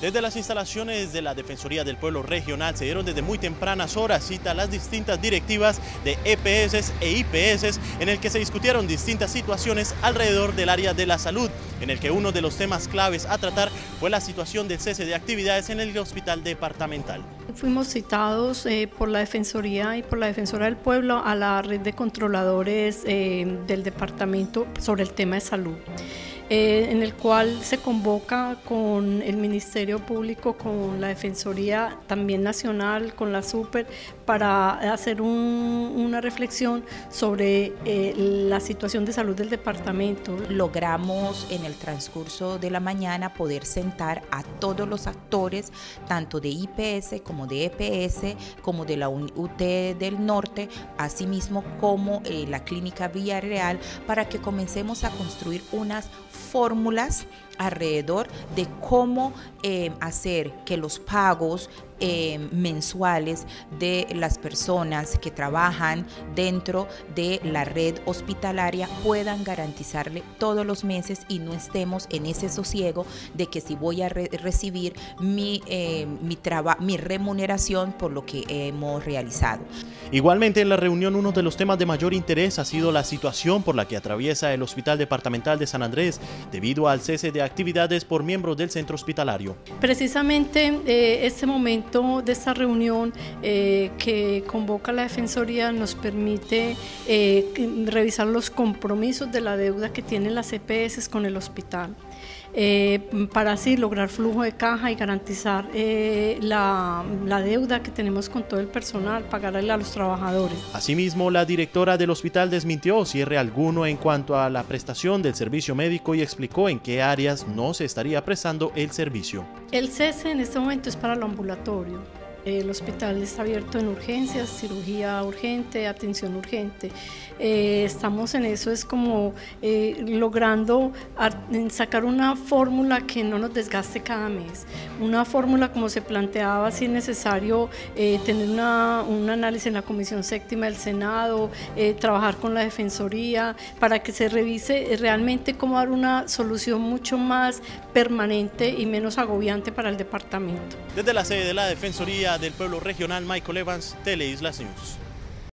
Desde las instalaciones de la Defensoría del Pueblo Regional se dieron desde muy tempranas horas cita a las distintas directivas de EPS e IPS en el que se discutieron distintas situaciones alrededor del área de la salud, en el que uno de los temas claves a tratar fue la situación del cese de actividades en el hospital departamental. Fuimos citados eh, por la Defensoría y por la Defensora del Pueblo a la red de controladores eh, del departamento sobre el tema de salud. Eh, en el cual se convoca con el Ministerio Público, con la Defensoría también nacional, con la Super, para hacer una reflexión sobre eh, la situación de salud del departamento. Logramos en el transcurso de la mañana poder sentar a todos los actores, tanto de IPS como de EPS, como de la UT del Norte, asimismo como eh, la Clínica Villarreal, para que comencemos a construir unas fórmulas alrededor de cómo eh, hacer que los pagos eh, mensuales de las personas que trabajan dentro de la red hospitalaria puedan garantizarle todos los meses y no estemos en ese sosiego de que si voy a recibir mi, mi, mi remuneración por lo que hemos realizado. Igualmente en la reunión uno de los temas de mayor interés ha sido la situación por la que atraviesa el Hospital Departamental de San Andrés debido al cese de actividades por miembros del centro hospitalario. Precisamente eh, este momento de esta reunión eh, que convoca la Defensoría nos permite eh, revisar los compromisos de la deuda que tienen las EPS con el hospital. para así lograr flujo de caja y garantizar la, la, deuda que tenemos con todo el personal, pagarle a los trabajadores. Asimismo, la directora del hospital desmintió cierre alguno en cuanto a la prestación del servicio médico y explicó en qué áreas no se estaría prestando el servicio. El cese en este momento es para lo ambulatorio. El hospital está abierto en urgencias, cirugía urgente, atención urgente. Eh, estamos en eso, es como eh, logrando sacar una fórmula que no nos desgaste cada mes. Una fórmula como se planteaba, si es necesario eh, tener una, un análisis en la Comisión Séptima del Senado, trabajar con la Defensoría, para que se revise realmente cómo dar una solución mucho más permanente y menos agobiante para el departamento. Desde la sede de la Defensoría del Pueblo Regional, Michael Evans, Teleislas News.